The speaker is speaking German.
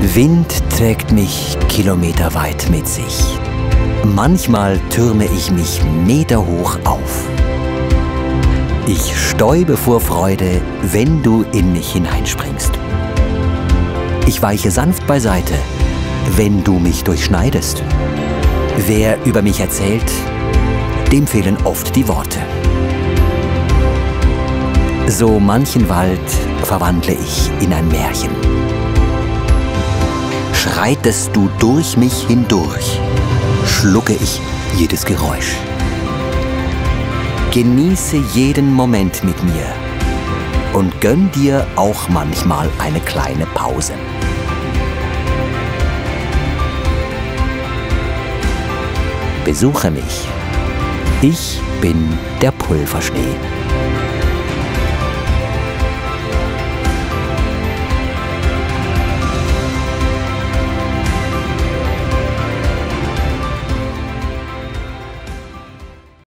Wind trägt mich kilometerweit mit sich. Manchmal türme ich mich meterhoch auf. Ich stäube vor Freude, wenn du in mich hineinspringst. Ich weiche sanft beiseite, wenn du mich durchschneidest. Wer über mich erzählt, dem fehlen oft die Worte. So manchen Wald verwandle ich in ein Märchen. Schreitest du durch mich hindurch, schlucke ich jedes Geräusch. Genieße jeden Moment mit mir und gönn dir auch manchmal eine kleine Pause. Besuche mich. Ich bin der Pulverschnee.